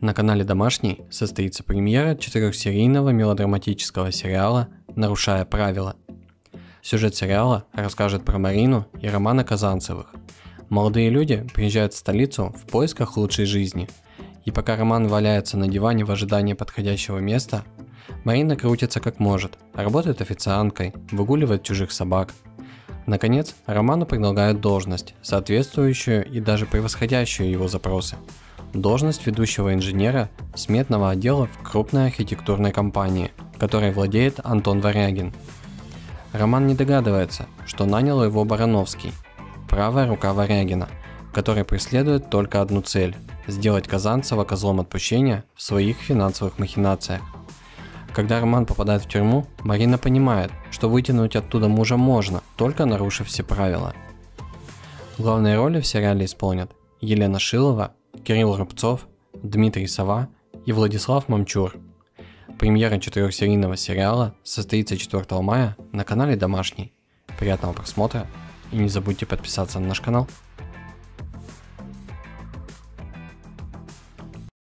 На канале «Домашний» состоится премьера четырехсерийного мелодраматического сериала «Нарушая правила». Сюжет сериала расскажет про Марину и Романа Казанцевых. Молодые люди приезжают в столицу в поисках лучшей жизни. И пока Роман валяется на диване в ожидании подходящего места, Марина крутится как может, работает официанткой, выгуливает чужих собак. Наконец, Роману предлагают должность, соответствующую и даже превосходящую его запросы – должность ведущего инженера сметного отдела в крупной архитектурной компании, которой владеет Антон Варягин. Роман не догадывается, что нанял его Барановский, правая рука Варягина, который преследует только одну цель – сделать Казанцева козлом отпущения в своих финансовых махинациях. Когда Роман попадает в тюрьму, Марина понимает, что вытянуть оттуда мужа можно, только нарушив все правила. Главные роли в сериале исполнят Елена Шилова Кирилл Рубцов, Дмитрий Сова и Владислав Мамчур. Премьера четырехсерийного сериала состоится 4 мая на канале Домашний. Приятного просмотра и не забудьте подписаться на наш канал.